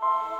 you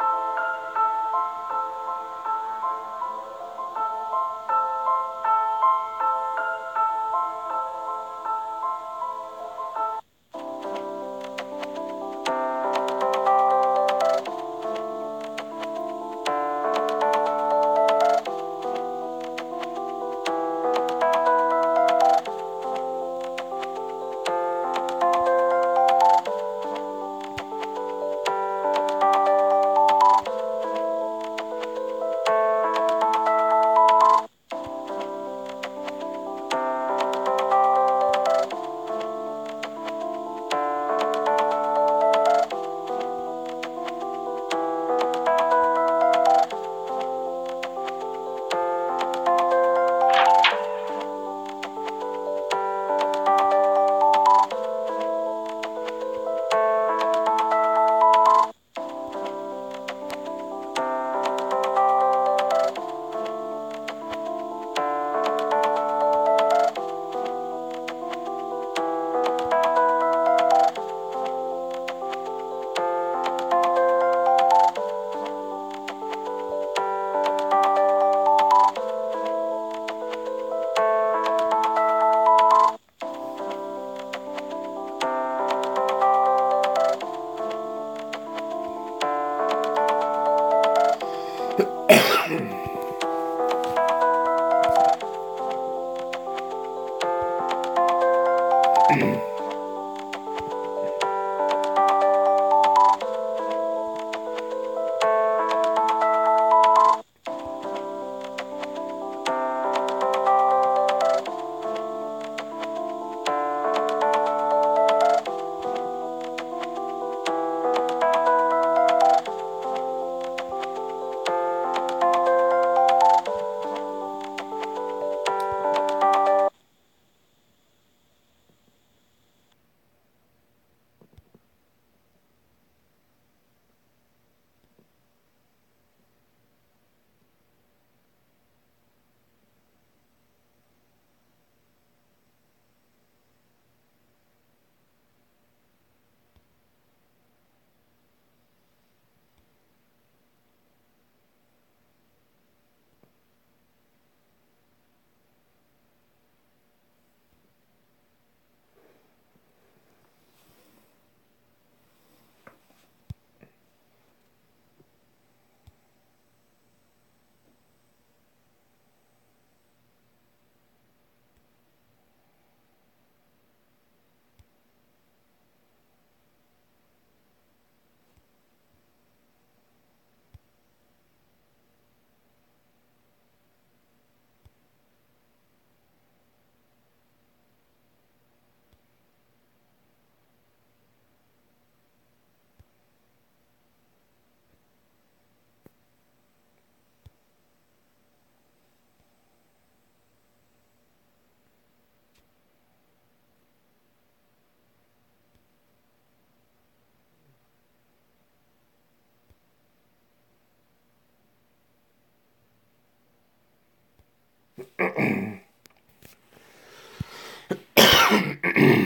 Mm-hmm.